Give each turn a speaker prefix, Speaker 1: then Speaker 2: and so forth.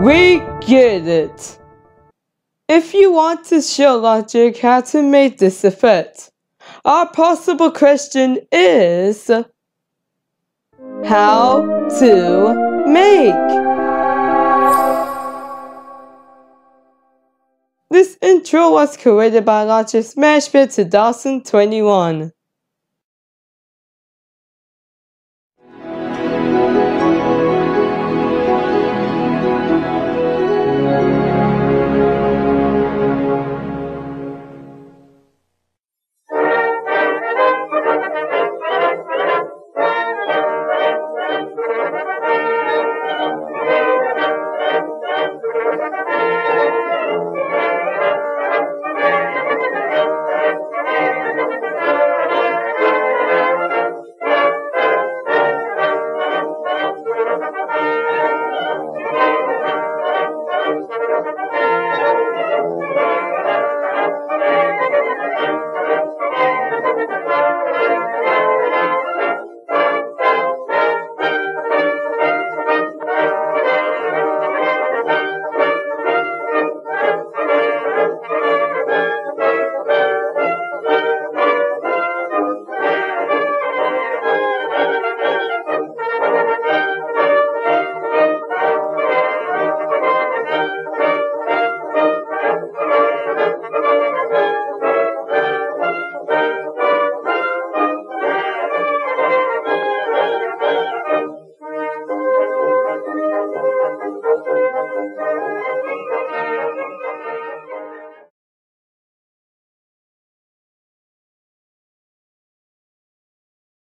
Speaker 1: We get it. If you want to show logic how to make this effect, our possible question is how to make. This intro was created by Logic Smashpit 2021.